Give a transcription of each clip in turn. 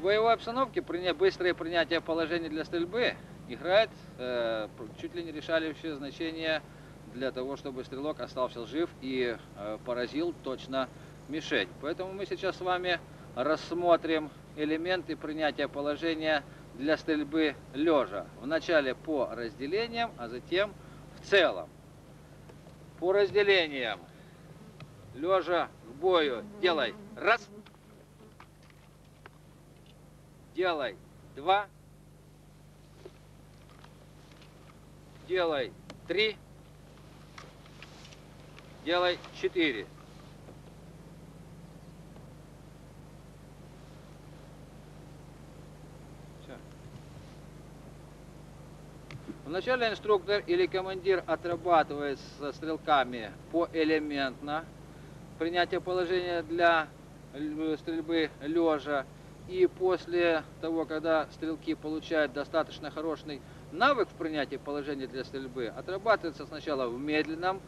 боевой обстановке быстрое принятие положений для стрельбы играет э, чуть ли не решающее значение для того, чтобы стрелок остался жив и э, поразил точно мишень. Поэтому мы сейчас с вами рассмотрим элементы принятия положения для стрельбы лежа. Вначале по разделениям, а затем в целом. По разделениям. Лежа к бою. Делай. Раз. Делай. Два. Делай. Три. Делай. Четыре. Вначале инструктор или командир отрабатывает со стрелками поэлементно принятие положения для л- стрельбы лежа. И после того, когда стрелки получают достаточно хороший навык в принятии положения для стрельбы, отрабатывается сначала в медленном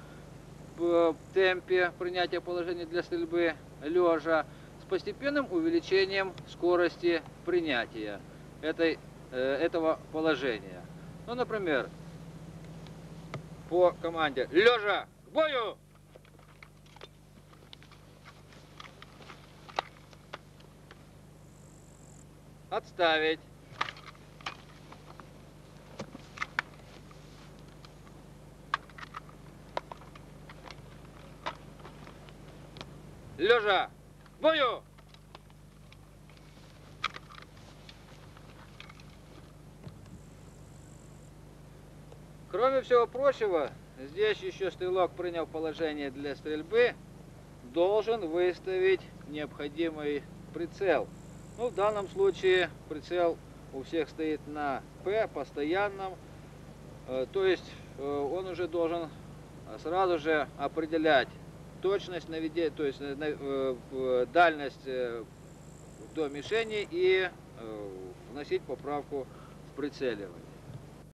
э, темпе принятия положения для стрельбы лежа с постепенным увеличением скорости принятия этой, э, этого положения. Ну, например, по команде лежа к бою! Отставить. Лежа! Бою! Кроме всего прочего, здесь еще стрелок, приняв положение для стрельбы, должен выставить необходимый прицел. Ну, в данном случае прицел у всех стоит на П постоянном, Э, то есть э, он уже должен сразу же определять точность наведения, то есть э, дальность до мишени и вносить поправку в прицеливание.